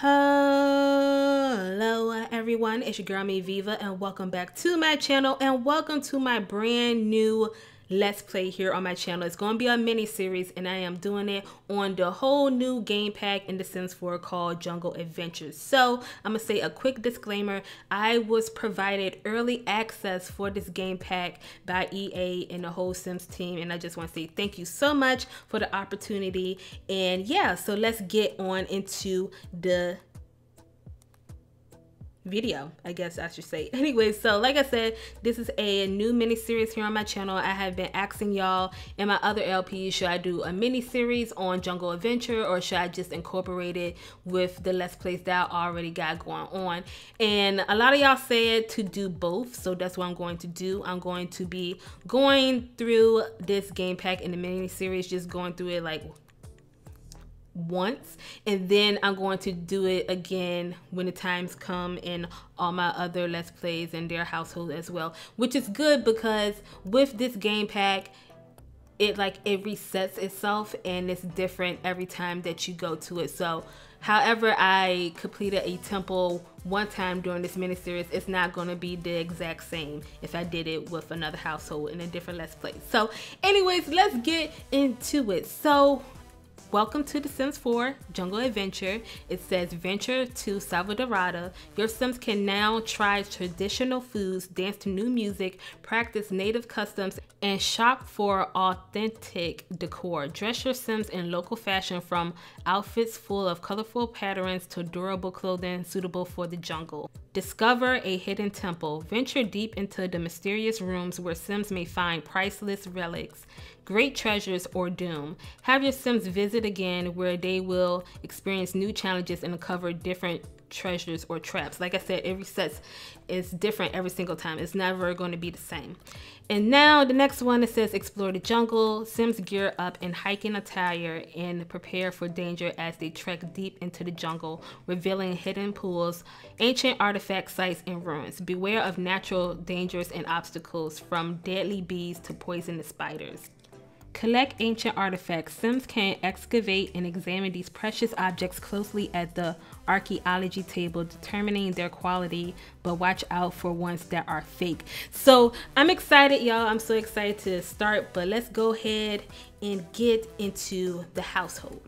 Hello everyone, it's your girl me Viva and welcome back to my channel and welcome to my brand new let's play here on my channel. It's going to be a mini series and I am doing it on the whole new game pack in The Sims 4 called Jungle Adventures. So I'm going to say a quick disclaimer. I was provided early access for this game pack by EA and the whole Sims team and I just want to say thank you so much for the opportunity and yeah so let's get on into the video i guess i should say. Anyway so like i said this is a new mini series here on my channel. I have been asking y'all in my other lps should i do a mini series on jungle adventure or should i just incorporate it with the let's plays that i already got going on? And a lot of y'all said to do both so that's what i'm going to do. I'm going to be going through this game pack in the mini series just going through it like once and then I'm going to do it again when the times come in all my other let's plays in their household as well which is good because with this game pack it like it resets itself and it's different every time that you go to it. So however I completed a temple one time during this mini series it's not going to be the exact same if I did it with another household in a different let's play. So anyways let's get into it. So Welcome to The Sims 4 Jungle Adventure. It says venture to Selvadorada. Your Sims can now try traditional foods, dance to new music, practice native customs, and shop for authentic decor. Dress your Sims in local fashion from outfits full of colorful patterns to durable clothing suitable for the jungle. Discover a hidden temple. Venture deep into the mysterious rooms where Sims may find priceless relics, great treasures, or doom. Have your Sims visit again where they will experience new challenges and uncover different treasures or traps. Like I said, every set is different every single time. It's never going to be the same. And now the next one it says explore the jungle. Sims gear up in hiking attire and prepare for danger as they trek deep into the jungle, revealing hidden pools, ancient artifact sites, and ruins. Beware of natural dangers and obstacles from deadly bees to poisonous spiders. Collect ancient artifacts. Sims can excavate and examine these precious objects closely at the archaeology table, determining their quality, but watch out for ones that are fake. So I'm excited, y'all. I'm so excited to start, but let's go ahead and get into the household.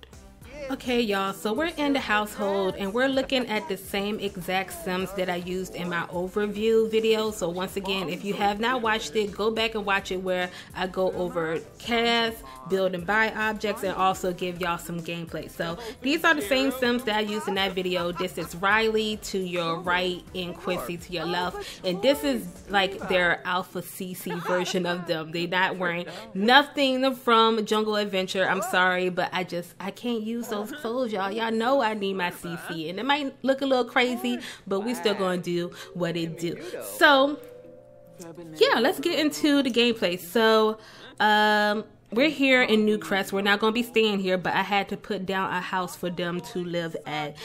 Okay, y'all, so we're in the household and we're looking at the same exact Sims that I used in my overview video. So once again, if you have not watched it, go back and watch it where I go over cast, build and buy objects, and also give y'all some gameplay. So these are the same Sims that I used in that video. This is Riley to your right and Quincy to your left. And this is like their Alpha CC version of them. They're not wearing nothing from Jungle Adventure. I'm sorry, but I just, I can't use those clothes, y'all. Y'all know I need my CC. And it might look a little crazy, but we still gonna do what it do. So, yeah, let's get into the gameplay. So, um, we're here in Newcrest. We're not going to be staying here, but I had to put down a house for them to live at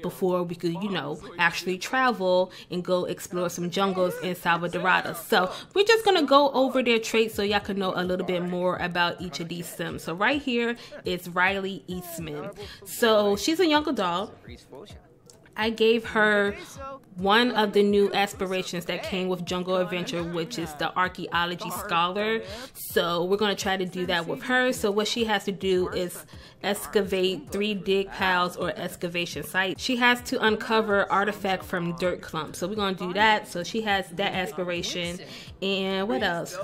before we could, you know, actually travel and go explore some jungles in Selvadorada. So we're just gonna go over their traits so y'all can know a little bit more about each of these sims. So right here is Riley Eastman. So she's a young adult. I gave her one of the new aspirations that came with Jungle Adventure, which is the archaeology scholar. So we're going to try to do that with her. So what she has to do is excavate three dig piles or excavation sites. She has to uncover artifact from dirt clumps. So we're going to do that. So she has that aspiration. And what else?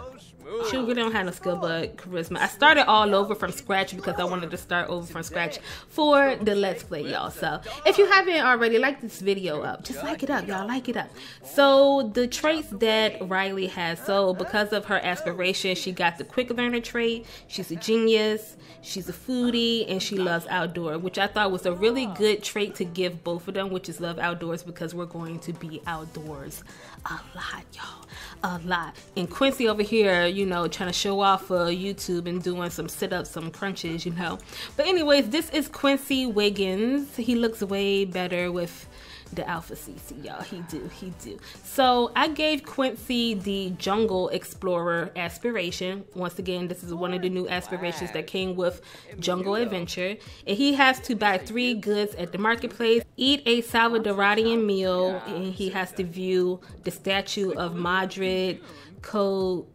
She really don't have no skill but charisma. I started all over from scratch because I wanted to start over from scratch for the Let's Play, y'all. So if you haven't already, like this video up. Just like it up, y'all. Like it up. So the traits that Riley has. So because of her aspiration, she got the quick learner trait. She's a genius. She's a foodie and she loves outdoor, which I thought was a really good trait to give both of them, which is love outdoors because we're going to be outdoors a lot, y'all. A lot. And Quincy over here, you know, trying to show off for YouTube and doing some sit-ups, some crunches, you know. But anyways, this is Quincy Wiggins. He looks way better with the Alpha CC, y'all. He do, he do. So I gave Quincy the Jungle Explorer aspiration. Once again, this is one of the new aspirations that came with Jungle Adventure. And he has to buy three goods at the marketplace, eat a Salvadorian meal, and he has to view the statue of Madrid Code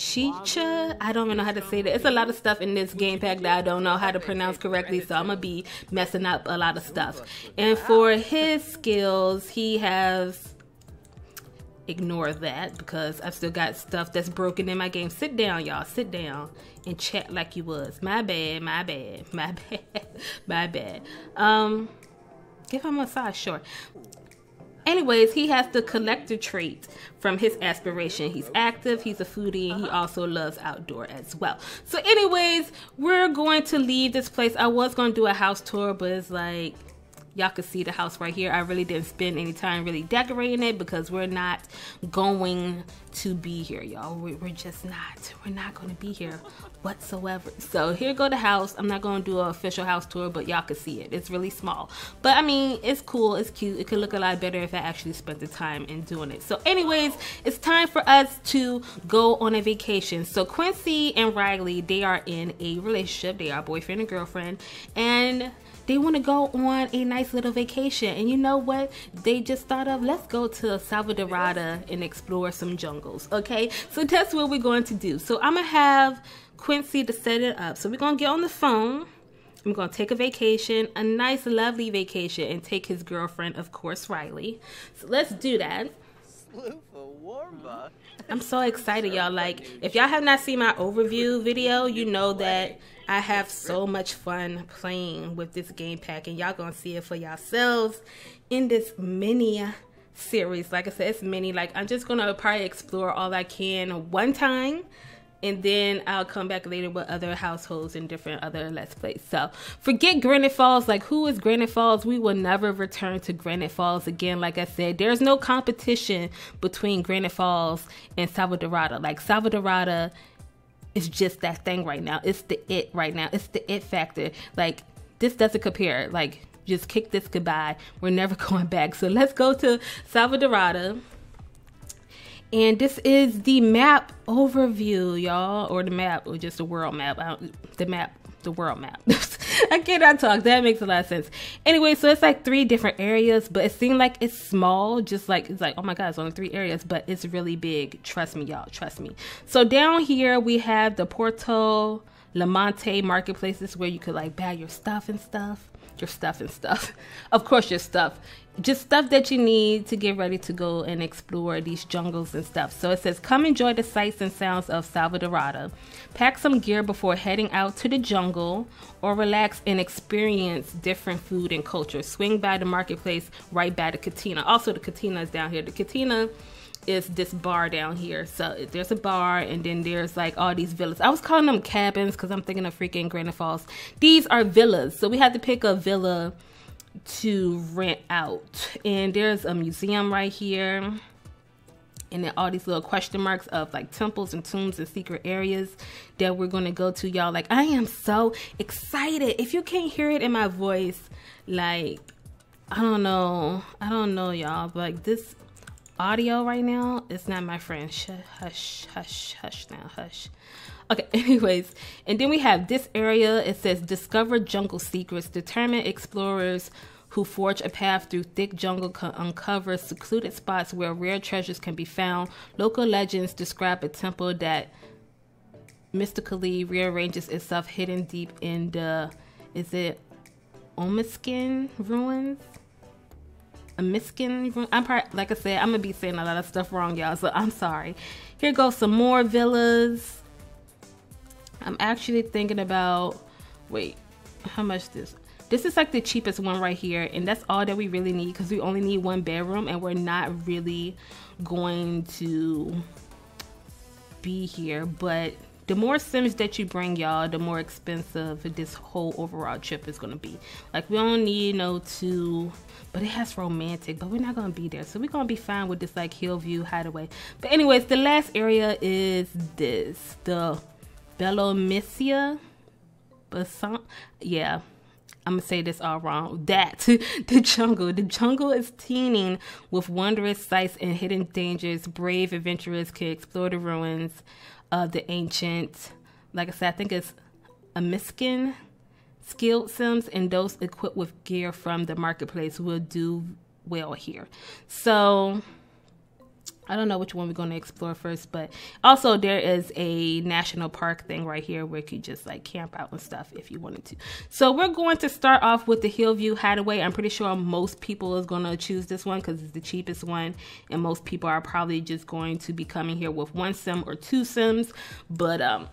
Chicha. I don't even know how to say that. It's a lot of stuff in this game pack that I don't know how to pronounce correctly, so I'm gonna be messing up a lot of stuff. And for his skills, he has ignore that because I've still got stuff that's broken in my game. Sit down, y'all. Sit down and chat like you was. My bad, my bad, my bad, my bad. Um, give him a massage, sure. Anyways, he has the collector trait from his aspiration. He's active, he's a foodie, and he uh-huh. also loves outdoor as well. So, anyways, we're going to leave this place. I was going to do a house tour, but it's like y'all can see the house right here. I really didn't spend any time really decorating it because we're not going to be here, y'all. We're just not. We're not going to be here whatsoever. So here go the house. I'm not going to do an official house tour, but y'all can see it. It's really small. But I mean, it's cool. It's cute. It could look a lot better if I actually spent the time in doing it. So anyways, it's time for us to go on a vacation. So Quincy and Riley, they are in a relationship. They are boyfriend and girlfriend. And they want to go on a nice little vacation. And you know what? They just thought of let's go to Selvadorada and explore some jungles. Okay, so that's what we're going to do. So I'm gonna have Quincy to set it up. So we're gonna get on the phone. I'm gonna take a vacation, a nice, lovely vacation, and take his girlfriend, of course, Riley. So let's do that. I'm so excited, y'all. Like, if y'all have not seen my overview video, you know that I have so much fun playing with this game pack, and y'all gonna see it for yourselves in this mini series. Like I said, it's mini. Like, I'm just gonna probably explore all I can one time and then I'll come back later with other households and different other Let's Plays. So forget Granite Falls. Like, who is Granite Falls? We will never return to Granite Falls again. Like I said, there's no competition between Granite Falls and Selvadorada. Like, Selvadorada is just that thing right now. It's the it right now. It's the it factor. Like, this doesn't compare. Like, just kick this goodbye. We're never going back. So let's go to Selvadorada. And this is the map overview, y'all, or the map, or just the world map. the map, the world map. I cannot talk. That makes a lot of sense. Anyway, so it's like three different areas, but it seemed like it's small. Just like it's like, oh my god, it's only three areas, but it's really big. Trust me, y'all. Trust me. So down here we have the Puerto Llamante marketplaces where you could like buy your stuff and stuff your stuff and stuff. Of course, your stuff. Just stuff that you need to get ready to go and explore these jungles and stuff. So it says, come enjoy the sights and sounds of Selvadorada. Pack some gear before heading out to the jungle or relax and experience different food and culture. Swing by the marketplace right by the Cantina. Also, the Cantina is down here. The Cantina is this bar down here. So there's a bar and then there's like all these villas. I was calling them cabins because I'm thinking of freaking Granite Falls. These are villas. So we had to pick a villa to rent out. And there's a museum right here. And then all these little question marks of like temples and tombs and secret areas that we're going to go to. Y'all, like, I am so excited. If you can't hear it in my voice, like, I don't know. I don't know, y'all. But like, this audio right now is not my friend. hush, hush, hush now, hush. Okay, anyways, and then we have this area. It says discover jungle secrets, determine explorers who forge a path through thick jungle uncover secluded spots where rare treasures can be found. Local legends describe a temple that mystically rearranges itself hidden deep in the is it Omiscan ruins? A miskin. I'm part, like I said, I'm gonna be saying a lot of stuff wrong, y'all. So I'm sorry. Here goes some more villas. I'm actually thinking about. Wait, how much this? This is like the cheapest one right here, and that's all that we really need because we only need one bedroom, and we're not really going to be here. But the more sims that you bring y'all the more expensive this whole overall trip is gonna be like we don't need no two but it has romantic but we're not gonna be there so we're gonna be fine with this like hillview hideaway but anyways the last area is this the Belomisia Basant yeah I'm gonna say this all wrong. That the jungle. The jungle is teeming with wondrous sights and hidden dangers. Brave adventurers can explore the ruins of the ancient. Like I said, I think it's Omiscan. Skilled Sims and those equipped with gear from the marketplace will do well here. So I don't know which one we're going to explore first, but also there is a national park thing right here where you could just like camp out and stuff if you wanted to. So we're going to start off with the Hillview Hideaway. I'm pretty sure most people is going to choose this one because it's the cheapest one, and most people are probably just going to be coming here with one sim or two sims. But um,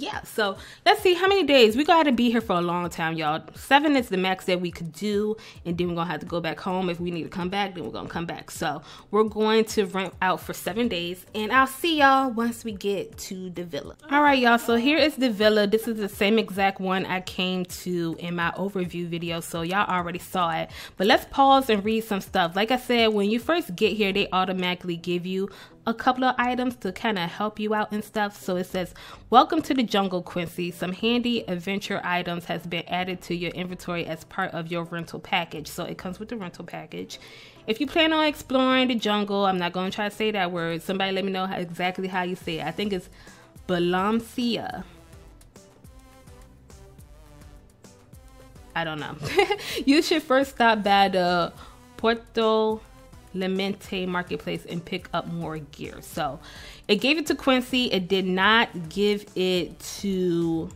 yeah, so let's see how many days. We got to be here for a long time, y'all. Seven is the max that we could do, and then we're gonna have to go back home. If we need to come back, then we're gonna come back. So we're going to rent out for seven days, and I'll see y'all once we get to the villa. All right, y'all. So here is the villa. This is the same exact one I came to in my overview video, so y'all already saw it. But let's pause and read some stuff. Like I said, when you first get here, they automatically give you a couple of items to kind of help you out and stuff. So it says, Welcome to the jungle, Quincy. Some handy adventure items has been added to your inventory as part of your rental package. So it comes with the rental package. If you plan on exploring the jungle, I'm not going to try to say that word. Somebody let me know how, exactly how you say it. I think it's Balamsia. I don't know. you should first stop by the Puerto Llamante Marketplace and pick up more gear. So it gave it to Quincy. It did not give it to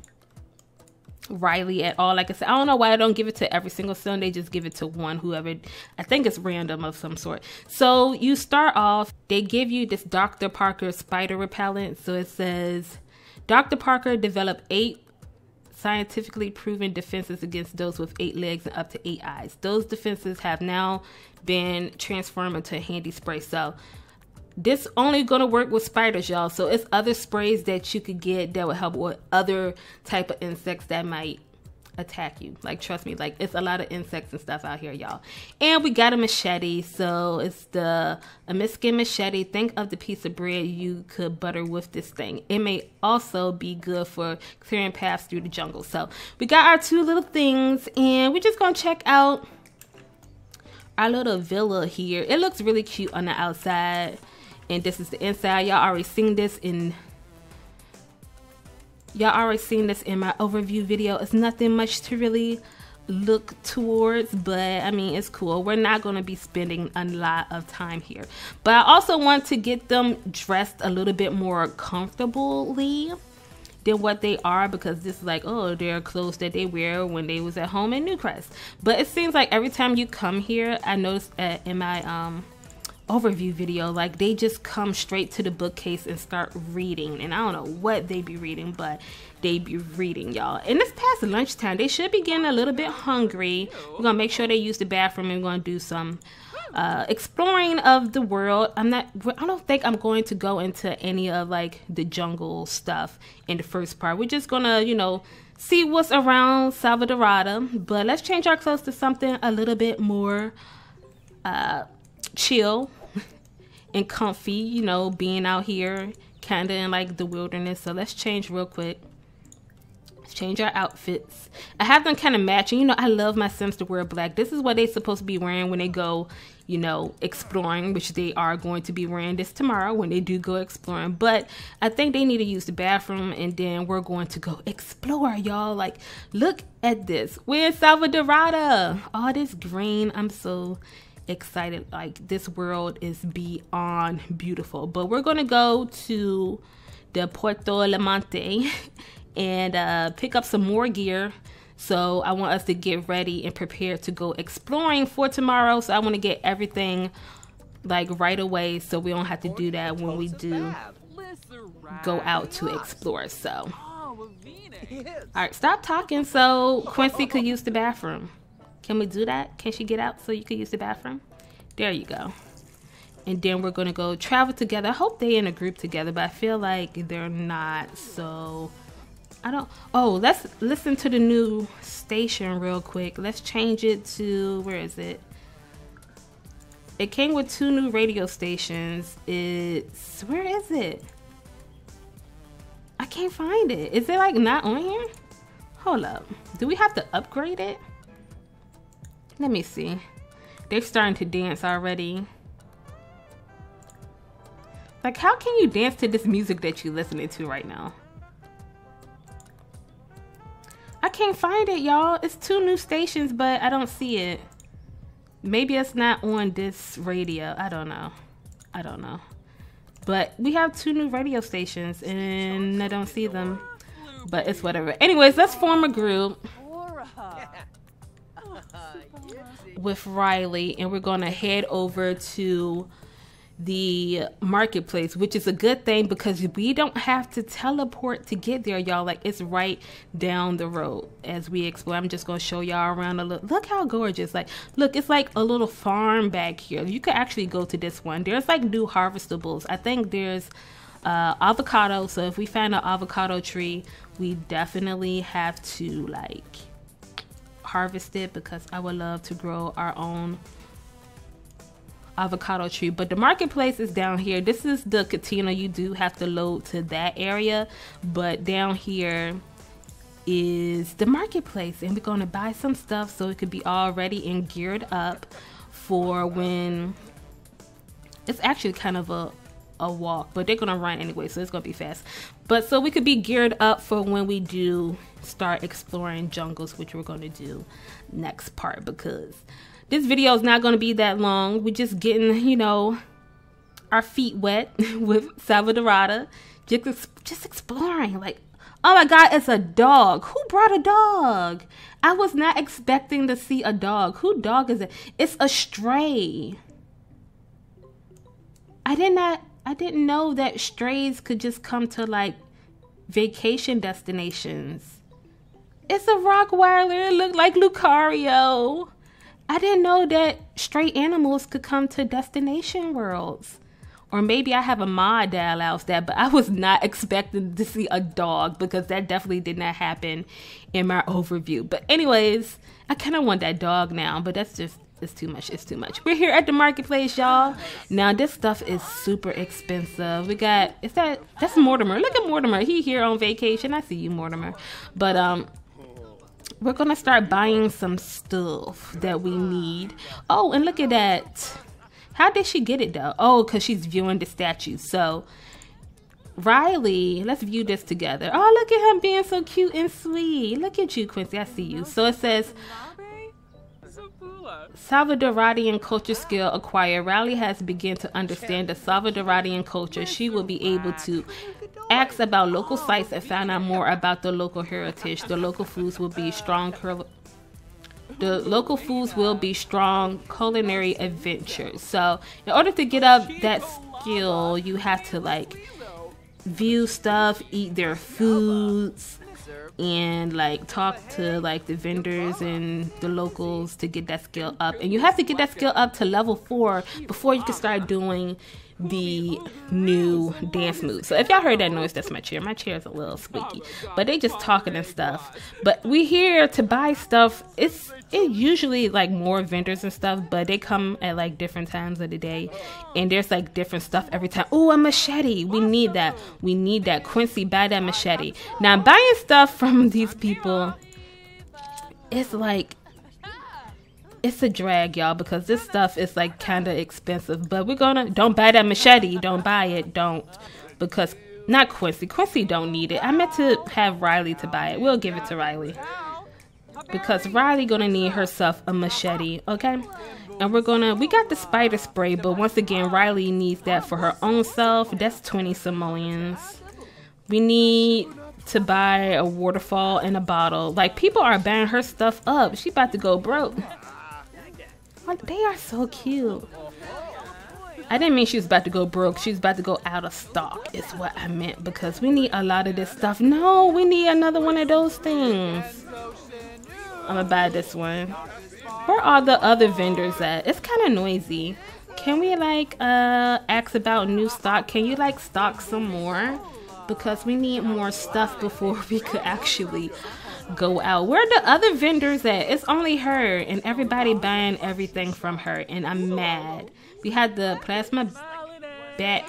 Riley at all. Like I said, I don't know why I don't give it to every single son. They just give it to one, whoever. I think it's random of some sort. So you start off, they give you this Dr. Parker spider repellent. So it says Dr. Parker developed eight scientifically proven defenses against those with eight legs and up to eight eyes. Those defenses have now been transformed into a handy spray. So this only gonna work with spiders, y'all. So it's other sprays that you could get that will help with other type of insects that might attack you. Like trust me, like it's a lot of insects and stuff out here, y'all. And we got a machete, so it's the Omiscan machete. Think of the piece of bread you could butter with this thing. It may also be good for clearing paths through the jungle. So we got our two little things, and we're just gonna check out our little villa here. It looks really cute on the outside, and this is the inside. Y'all already seen this in y'all already seen this in my overview video. It's nothing much to really look towards but i mean it's cool. We're not going to be spending a lot of time here. But i also want to get them dressed a little bit more comfortably than what they are because this is like oh they're clothes that they wear when they was at home in newcrest. But it seems like every time you come here i noticed in my um overview video like they just come straight to the bookcase and start reading. And i don't know what they be reading but they be reading y'all. And it's past lunchtime. They should be getting a little bit hungry. We're gonna make sure they use the bathroom and we're gonna do some uh, exploring of the world. I'm not i don't think i'm going to go into any of like the jungle stuff in the first part. We're just gonna you know see what's around Selvadorada. But let's change our clothes to something a little bit more uh chill and comfy, you know, being out here kind of in like the wilderness. So let's change real quick. Let's change our outfits. I have them kind of matching. You know, I love my Sims to wear black. This is what they're supposed to be wearing when they go, you know, exploring, which they are going to be wearing this tomorrow when they do go exploring. But I think they need to use the bathroom and then we're going to go explore, y'all. Like, look at this. We're in Selvadorada. All this green. I'm so excited. Like this world is beyond beautiful. But we're gonna go to the Puerto Llamante and uh, pick up some more gear. So I want us to get ready and prepare to go exploring for tomorrow. So I want to get everything like right away so we don't have to do that when we do go out to explore. So all right, stop talking so Quincy could use the bathroom. Can we do that? Can she get out so you can use the bathroom? There you go. And then we're gonna go travel together. I hope they in a group together, but I feel like they're not. So I don't. Oh, let's listen to the new station real quick. Let's change it to where is it? It came with two new radio stations. It's where is it? I can't find it. Is it like not on here? hold up. Do we have to upgrade it? Let me see. They're starting to dance already. Like, how can you dance to this music that you're listening to right now? I can't find it, y'all. It's two new stations, but I don't see it. Maybe it's not on this radio. I don't know. I don't know. But we have two new radio stations and I don't see them. But it's whatever. Anyways, let's form a group with Riley and we're going to head over to the marketplace, which is a good thing because we don't have to teleport to get there, y'all. Like it's right down the road as we explore. I'm just gonna show y'all around a little. Look how gorgeous! Like, look, it's like a little farm back here. You could actually go to this one. There's like new harvestables. I think there's uh, avocado. So if we find an avocado tree, we definitely have to like harvest it because I would love to grow our own avocado tree. But the marketplace is down here. This is the katina. You do have to load to that area. But down here is the marketplace. And we're going to buy some stuff so it could be all ready and geared up for when it's actually kind of a a walk but they're gonna run anyway so it's gonna be fast but so we could be geared up for when we do start exploring jungles which we're gonna do next part because this video is not to be that long. We're just getting, you know, our feet wet with Selvadorada. Just, just exploring. Like, oh my God, it's a dog. Who brought a dog? I was not expecting to see a dog. Who dog is it? It's a stray. I did not, I didn't know that strays could just come to like vacation destinations. It's a Rottweiler. It looked like Lucario. I didn't know that stray animals could come to destination worlds. Or maybe I have a mod that allows that, but I was not expecting to see a dog because that definitely did not happen in my overview. But anyways, I kind of want that dog now, but that's just it's too much. It's too much. We're here at the marketplace, y'all. Now this stuff is super expensive. We got is that that's Mortimer. Look at Mortimer. He here on vacation. I see you, Mortimer. But um we're gonna start buying some stuff that we need. Oh, and look at that. How did she get it though? Oh, because she's viewing the statue. So, Riley, let's view this together. Oh, look at him being so cute and sweet. Look at you, Quincy. I see you. So it says, Selvadoradian culture skill acquired. Riley has begun to understand the Selvadoradian culture. She will be able to ask about local sites and find out more about the local heritage. The local foods will be strong. The local foods will be strong culinary adventures. So, in order to get up that skill, you have to like view stuff, eat their foods, and like talk to like the vendors and the locals to get that skill up. And you have to get that skill up to level four before you can start doing the new dance moves. So if y'all heard that noise, that's my chair. My chair is a little squeaky, but they just talking and stuff. But we here to buy stuff. It's it usually like more vendors and stuff, but they come at like different times of the day, and there's like different stuff every time. Oh, a machete. We need that. We need that. Quincy, buy that machete. Now buying stuff from these people, it's like it's a drag, y'all, because this stuff is like kind of expensive. But we're gonna don't buy that machete. Don't buy it. Don't because not Quincy. Quincy don't need it. I meant to have Riley to buy it. We'll give it to Riley because Riley gonna need herself a machete. Okay. And we're gonna, we got the spider spray, but once again, Riley needs that for her own self. That's 20 simoleons. We need to buy a waterfall and a bottle. Like, people are buying her stuff up. She about to go broke. They are so cute. I didn't mean she was about to go broke. She was about to go out of stock, is what I meant. Because we need a lot of this stuff. No, we need another one of those things. I'm gonna buy this one. Where are the other vendors at? It's kind of noisy. Can we like uh ask about new stock? Can you like stock some more? Because we need more stuff before we could actually go out. Where the other vendors at? It's only her and everybody buying everything from her and I'm mad. We had the plasma bat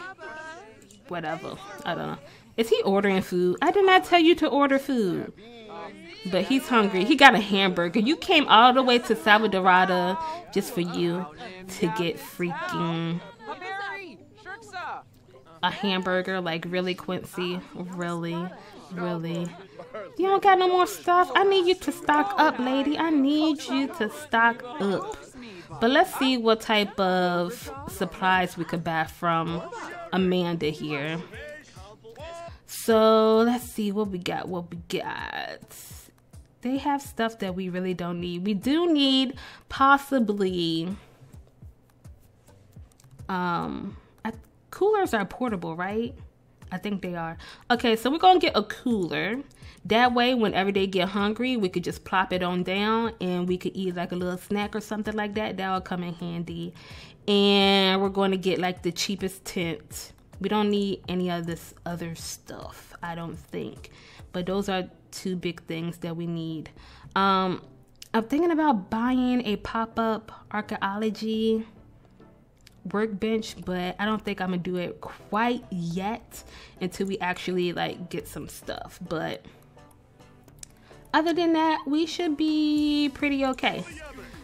whatever. I don't know. Is he ordering food? I did not tell you to order food. but he's hungry. He got a hamburger. You came all the way to Selvadorada just for you to get freaking a hamburger. Like, really, Quincy? Really? Really? You don't got no more stuff? I need you to stock up, lady. I need you to stock up. But let's see what type of supplies we could buy from Amanda here. So let's see what we got. What we got. They have stuff that we really don't need. We do need possibly um coolers are portable, right? I think they are. Okay, so we're gonna get a cooler. That way, whenever they get hungry, we could just plop it on down and we could eat like a little snack or something like that. That will come in handy. And we're going to get like the cheapest tent. We don't need any of this other stuff, I don't think. But those are two big things that we need. Um, I'm thinking about buying a pop up archaeology workbench, but I don't think I'm gonna do it quite yet until we actually like get some stuff. But other than that, we should be pretty okay.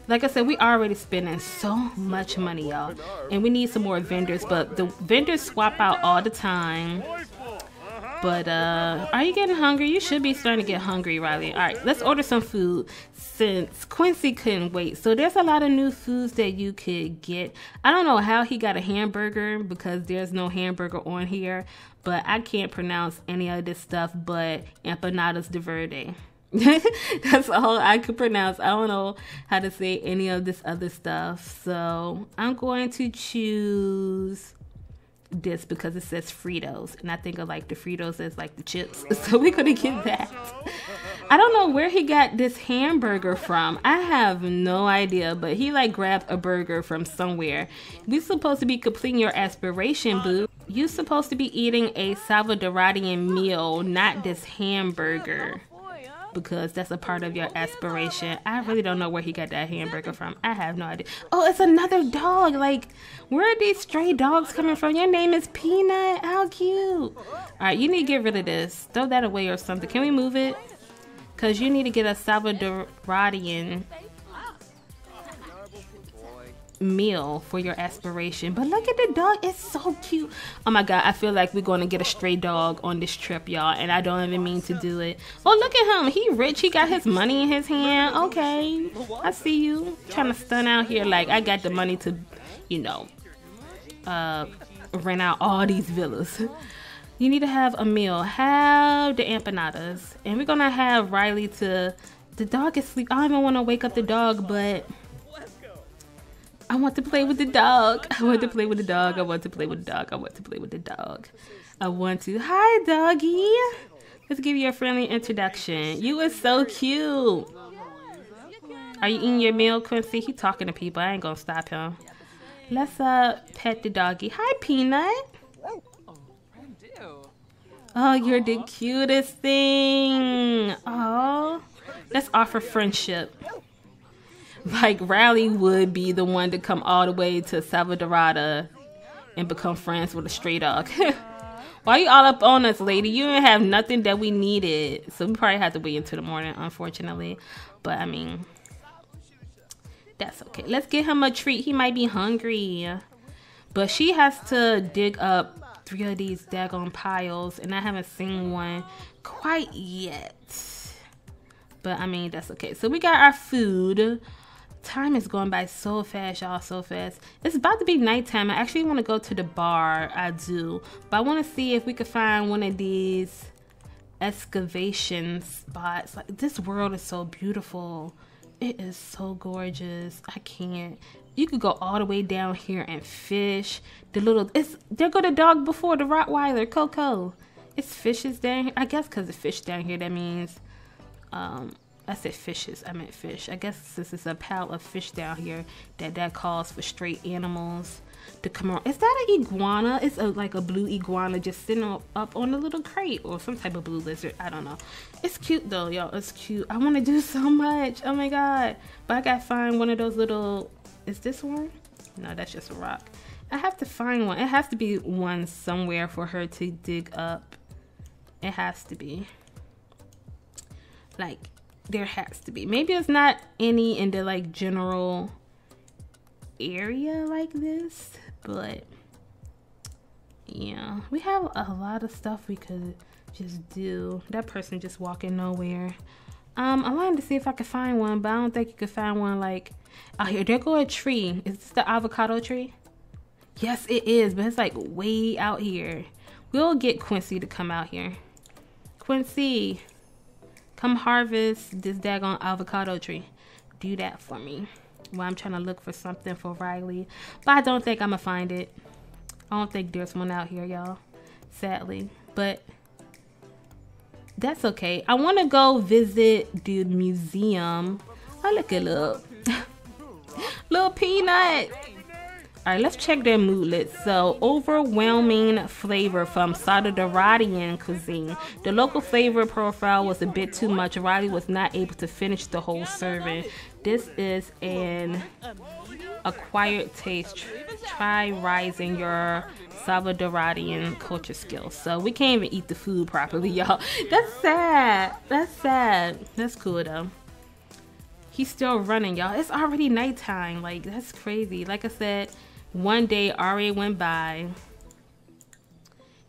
Like I said, we already spending so much money, y'all. And we need some more vendors, but the vendors swap out all the time. But uh are you getting hungry? You should be starting to get hungry, Riley. All right, let's order some food since Quincy couldn't wait. So there's a lot of new foods that you could get. I don't know how he got a hamburger because there's no hamburger on here, but I can't pronounce any of this stuff but empanadas de verde. That's all I could pronounce. I don't know how to say any of this other stuff. So I'm going to choose this because it says Fritos. And I think of like the Fritos as like the chips. So we're going to get that. I don't know where he got this hamburger from. I have no idea, but he like grabbed a burger from somewhere. We're supposed to be completing your aspiration, boo. You're supposed to be eating a Salvadorian meal, not this hamburger because that's a part of your aspiration. I really don't know where he got that hamburger from. I have no idea. Oh, it's another dog. Like, where are these stray dogs coming from? Your name is Peanut. How cute. All right, you need to get rid of this. Throw that away or something. Can we move it? Because you need to get a Salvadorian meal for your aspiration. But look at the dog. It's so cute. Oh my God. I feel like we're going to get a stray dog on this trip, y'all. And I don't even mean to do it. Oh, look at him. He rich. He got his money in his hand. Okay. I see you. Trying to stun out here like I got the money to, you know, uh, rent out all these villas. You need to have a meal. Have the empanadas. And we're to have Riley to... The dog is asleep. I don't even want to wake up the dog, but... I want to play with the dog. I want to play with the dog. I want to play with the dog. I want to play with the dog. I want to. Hi, doggy. Let's give you a friendly introduction. You are so cute. Are you eating your meal, Quincy? He talking to people. I ain't gonna stop him. Let's uh pet the doggy. Hi, Peanut. Oh, you're the cutest thing. Oh, let's offer friendship like Riley would be the one to come all the way to Selvadorada and become friends with a stray dog. Why you all up on us, lady? You didn't have nothing that we needed. So we probably have to wait until the morning, unfortunately. But I mean, that's okay. Let's get him a treat. He might be hungry. But she has to dig up three of these daggone piles, and I haven't seen one quite yet. But I mean, that's okay. So we got our food time is going by so fast, y'all, so fast. It's about to be nighttime. I actually want to go to the bar. I do. But I want to see if we could find one of these excavation spots. Like, this world is so beautiful. It is so gorgeous. I can't. You could go all the way down here and fish. The little, it's, there go the dog before, the Rottweiler, Coco. It's fishes down here. I guess because the fish down here, that means um, I said fishes. I meant fish. I guess this is a pile of fish down here, that that calls for straight animals to come on. Is that an iguana? It's a, like a blue iguana just sitting up, on a little crate or some type of blue lizard. I don't know. It's cute though, y'all. It's cute. I want to do so much. Oh my god. But I gotta find one of those little. Is this one? No, that's just a rock. I have to find one. It has to be one somewhere for her to dig up. It has to be. Like there has to be. Maybe it's not any in the like general area like this, but yeah, we have a lot of stuff we could just do. That person just walking nowhere. Um, I wanted to see if I could find one, but I don't think you could find one like out here. There go a tree. Is this the avocado tree? Yes, it is, but it's like way out here. We'll get Quincy to come out here. Quincy, come harvest this daggone avocado tree. Do that for me. While I'm trying to look for something for Riley. But I don't think I'm going to find it. I don't think there's one out here, y'all. Sadly. But that's okay. I want to go visit the museum. Oh, look at little, little peanut. All right, let's check their moodlet. So, overwhelming flavor from Salvadorian cuisine. The local flavor profile was a bit too much. Riley was not able to finish the whole serving. This is an acquired taste. Try rising your Salvadorian culture skills. So we can't even eat the food properly, y'all. That's sad. That's sad. That's cool though. He's still running, y'all. It's already nighttime. Like that's crazy. Like I said, one day already went by.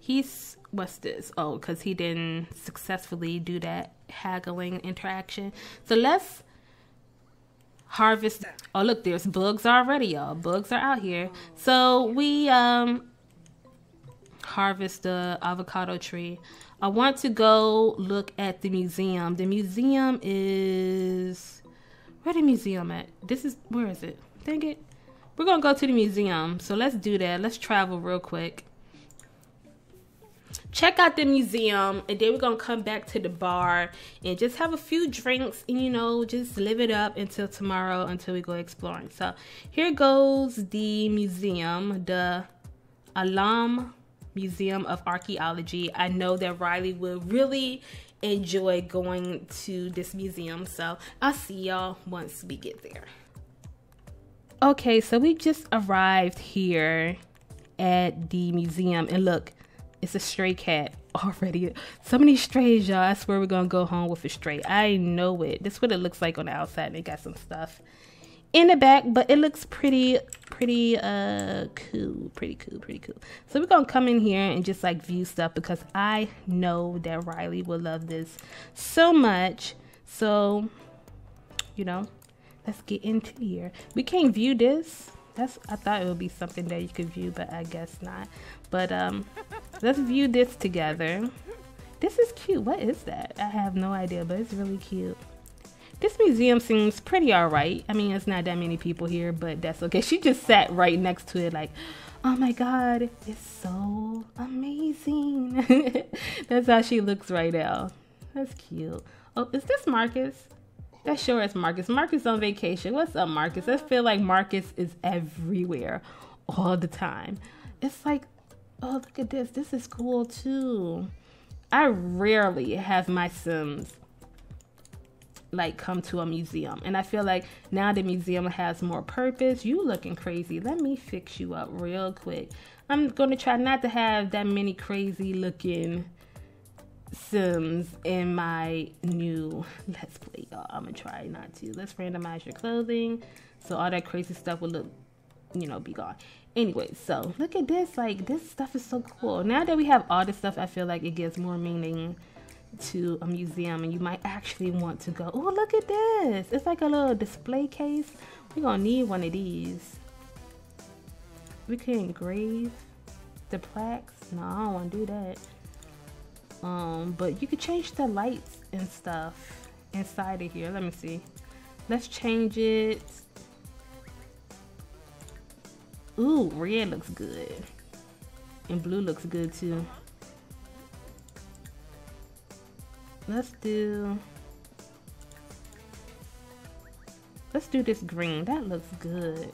He's what's this? Oh, because he didn't successfully do that haggling interaction. So let's harvest oh look there's bugs already y'all. Bugs are out here. So we um harvest the avocado tree. I want to go look at the museum. The museum is where the museum at? This is where is it? Dang it we're gonna go to the museum so let's do that. Let's travel real quick. Check out the museum and then we're gonna come back to the bar and just have a few drinks and you know just live it up until tomorrow until we go exploring. So here goes the museum the alam museum of archaeology. I know that riley will really enjoy going to this museum so i'll see y'all once we get there okay so we just arrived here at the museum and look it's a stray cat already. So many strays, y'all. I swear we're gonna go home with a stray. I know it. This is what it looks like on the outside. They got some stuff in the back, but it looks pretty, pretty uh cool. Pretty cool, pretty cool. So we're gonna come in here and just like view stuff because I know that Riley will love this so much. So, you know, let's get into here. We can't view this that's I thought it would be something that you could view, but I guess not. But um, let's view this together. This is cute. What is that? I have no idea, but it's really cute. This museum seems pretty alright. I mean, it's not that many people here, but that's okay. She just sat right next to it, like, oh my god, it's so amazing. that's how she looks right now. That's cute. Oh, is this Marcus? That sure is Marcus. Marcus on vacation. What's up, Marcus? I feel like Marcus is everywhere all the time. It's like, oh, look at this. This is cool too. I rarely have my Sims like come to a museum. And I feel like now the museum has more purpose. You looking crazy. Let me fix you up real quick. I'm to try not to have that many crazy looking Sims in my new Let's Play, y'all. I'm gonna try not to. Let's randomize your clothing so all that crazy stuff will look, you know, be gone. Anyway, so look at this. Like, this stuff is so cool. Now that we have all this stuff, I feel like it gives more meaning to a museum and you might actually want to go. Oh, look at this. It's like a little display case. We're gonna need one of these. We can engrave the plaques. No, I don't wanna do that. Um, but you could change the lights and stuff inside of here. Let me see. Let's change it. Ooh, red looks good. And blue looks good too. Let's do... Let's do this green. That looks good.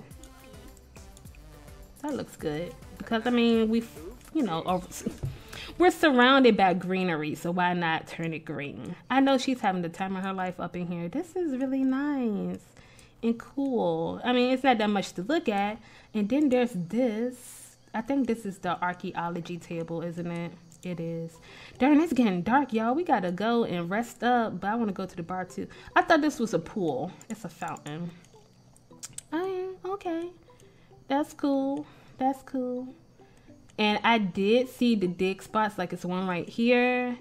That looks good. Because, I mean, we, you know, we're surrounded by greenery, so why not turn it green? I know she's having the time of her life up in here. This is really nice and cool. I mean, it's not that much to look at. And then there's this. I think this is the archaeology table, isn't it? It is. Darn, it's getting dark, y'all. We gotta go and rest up, but I want to go to the bar too. I thought this was a pool. It's a fountain. I okay. That's cool. That's cool. And I did see the dig spots, like it's one right here,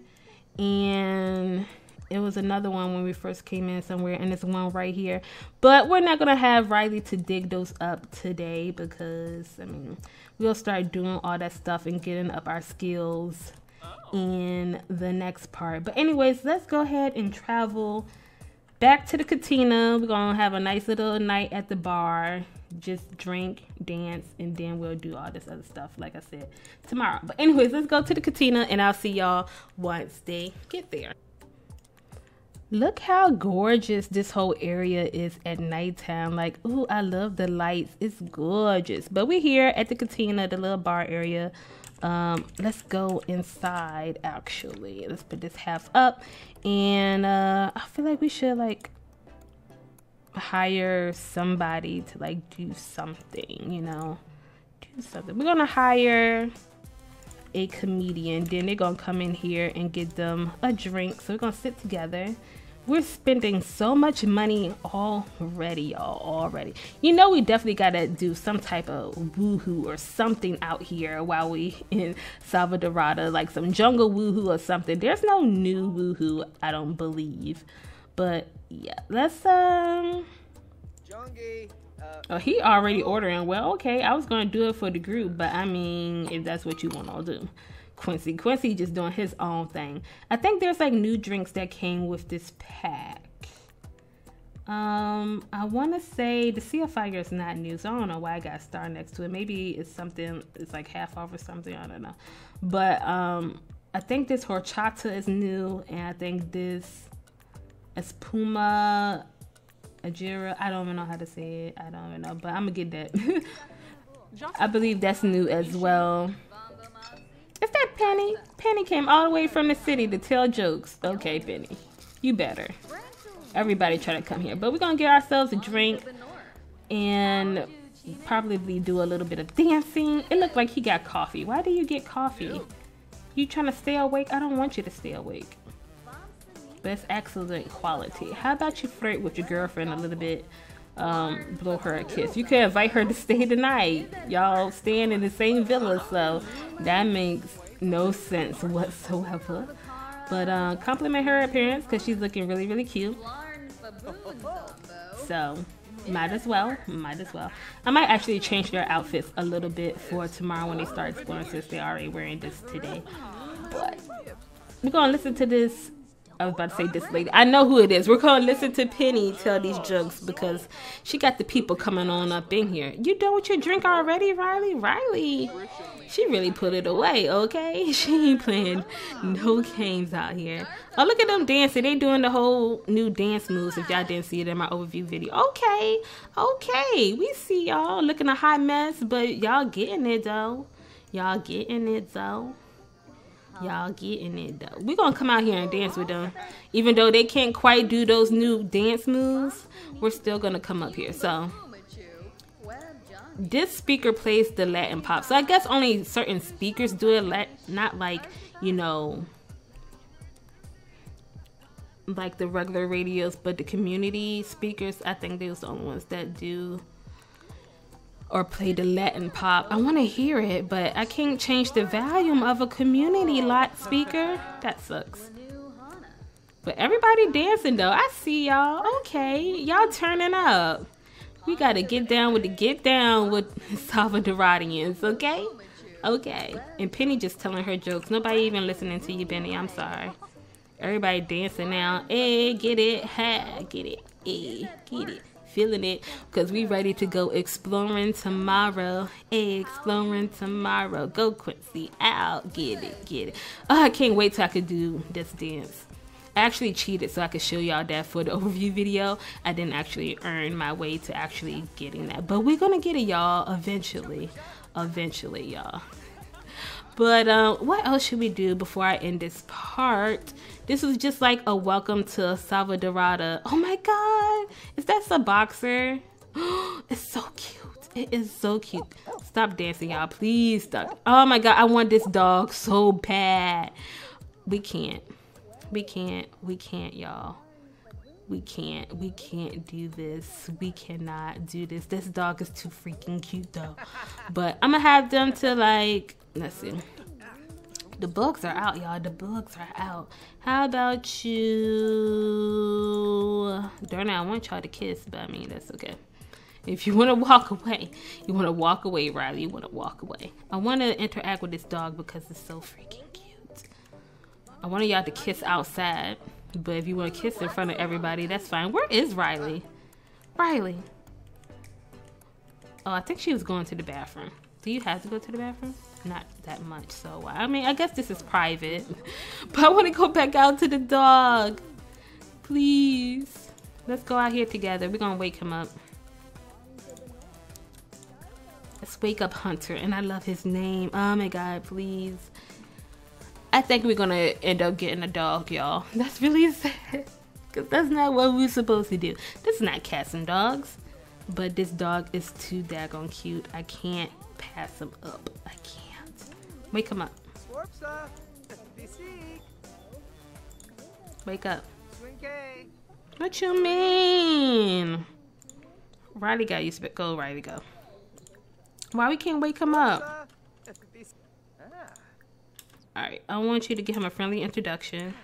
and it was another one when we first came in somewhere, and it's one right here. But we're not gonna have Riley to dig those up today because I mean we'll start doing all that stuff and getting up our skills oh. in the next part. But anyways, let's go ahead and travel back to the Katina. We're gonna have a nice little night at the bar. Just drink, dance, and then we'll do all this other stuff, like I said, tomorrow. But anyways, let's go to the cantina and I'll see y'all once they get there. Look how gorgeous this whole area is at nighttime. Like, ooh, I love the lights. It's gorgeous. But we're here at the cantina, the little bar area. Um, let's go inside actually. Let's put this half up. And uh, I feel like we should like hire somebody to like do something, you know. Do something. We're gonna hire a comedian. Then they're gonna come in here and get them a drink. So we're gonna sit together we're spending so much money already, y'all. Already. You know, we definitely got to do some type of woohoo or something out here while we in Selvadorada, like some jungle woohoo or something. There's no new woohoo, I don't believe. But yeah, let's, um. Uh, oh, he already ordering. Well, okay, I was gonna do it for the group, but I mean, if that's what you want to do. Quincy. Quincy just doing his own thing. I think there's like new drinks that came with this pack. Um, I want to say the Sea of Fire is not new, so I don't know why I got star next to it. Maybe it's something, it's like half off or something. I don't know. But um, I think this horchata is new, and I think this espuma ajira. I don't even know how to say it. I don't even know, but I'm gonna get that. I believe that's new as well. Is that Penny? Penny came all the way from the city to tell jokes. Okay, Penny. You better. Everybody try to come here. But we're to get ourselves a drink and probably do a little bit of dancing. It looked like he got coffee. Why do you get coffee? You trying to stay awake? I don't want you to stay awake. It's excellent quality. How about you flirt with your girlfriend a little bit? um, blow her a kiss. You can invite her to stay the night. Y'all staying in the same villa, so that makes no sense whatsoever. But uh, compliment her appearance because she's looking really, really cute. So, might as well. Might as well. I might actually change their outfits a little bit for tomorrow when they start exploring since they're already wearing this today. But we're going to listen to this I was about to say this lady. I know who it is. We're gonna listen to Penny tell these jokes because she got the people coming on up in here. You done with your drink already, Riley? Riley, she really put it away. Okay, she ain't playing no games out here. Oh, look at them dancing. They doing the whole new dance moves. If y'all didn't see it in my overview video. Okay, okay, we see y'all looking a hot mess, but y'all getting it though. Y'all getting it though. Y'all getting it though. We're gonna come out here and dance with them. Even though they can't quite do those new dance moves, we're still gonna come up here. So this speaker plays the Latin pop. So I guess only certain speakers do it, not like, you know, like the regular radios, but the community speakers, I think those are the only ones that do or play the Latin pop. I want to hear it, but I can't change the volume of a community lot speaker. That sucks. But everybody dancing though. I see y'all. Okay, y'all turning up. We gotta get down with the get down with Selvadoradians, okay? Okay. And Penny just telling her jokes. Nobody even listening to you, Penny. I'm sorry. Everybody dancing now. Hey, get it. Ha, get it. Hey, get it feeling it because we ready to go exploring tomorrow. Exploring tomorrow. Go Quincy out. Get it, get it. Oh, I can't wait till I could do this dance. I actually cheated so I could show y'all that for the overview video. I didn't actually earn my way to actually getting that. But we're gonna get it, y'all, eventually. Eventually, y'all. But uh, what else should we do before I end this part? This was just like a welcome to Selvadorada. Oh my god, is that a boxer? it's so cute. It is so cute. Stop dancing, y'all. Please stop. Oh my god, I want this dog so bad. We can't. We can't. We can't, y'all. We can't. We can't do this. We cannot do this. This dog is too freaking cute though. But I'm gonna have them to like let's see. The books are out, y'all. The books are out. How about you? Darn it, I want y'all to kiss, but I mean that's okay. If you want to walk away, you want to walk away, Riley. You want to walk away. I want to interact with this dog because it's so freaking cute. I want y'all to kiss outside, but if you want to kiss in front of everybody, that's fine. Where is Riley? Riley. Oh, I think she was going to the bathroom. Do you have to go to the bathroom? Not that much, so uh, I mean, I guess this is private. But I want to go back out to the dog. Please. Let's go out here together. We're going to wake him up. Let's wake up Hunter. And I love his name. Oh my god, please. I think we're gonna end up getting a dog, y'all. That's really sad. Cause that's not what we're supposed to do. This is not cats and dogs. But this dog is too daggone cute. I can't pass him up. I can't. Wake him up. Wake up. What you mean? Riley got you. spit. Go, Riley, go. Why we can't wake him up? Alright, I want you to give him a friendly introduction.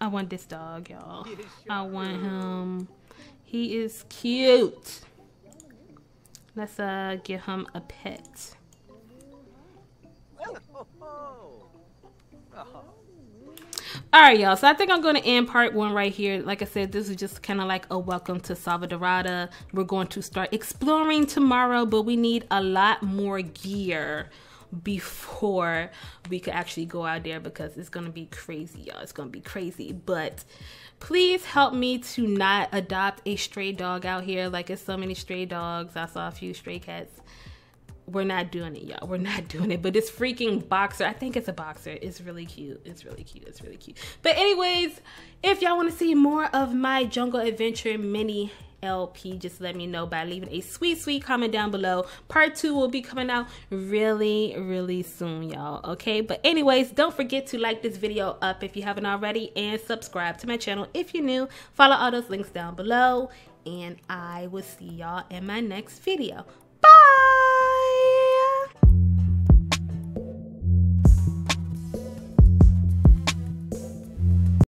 I want this dog, y'all. I want him. He is cute. Let's uh give him a pet. All right, y'all. So I think I'm going to end part one right here. Like I said, this is just kind of like a welcome to Selvadorada. We're going to start exploring tomorrow, but we need a lot more gear before we could actually go out there because it's to be crazy, y'all. It's to be crazy. But please help me to not adopt a stray dog out here. Like, it's so many stray dogs. I saw a few stray cats we're not doing it, y'all. We're not doing it. But this freaking boxer, I think it's a boxer. It's really cute. It's really cute. It's really cute. But anyways, if y'all want to see more of my jungle adventure mini LP, just let me know by leaving a sweet, sweet comment down below. Part two will be coming out really, really soon, y'all. Okay, but anyways, don't forget to like this video up if you haven't already and subscribe to my channel if you're new. Follow all those links down below, and I will see y'all in my next video.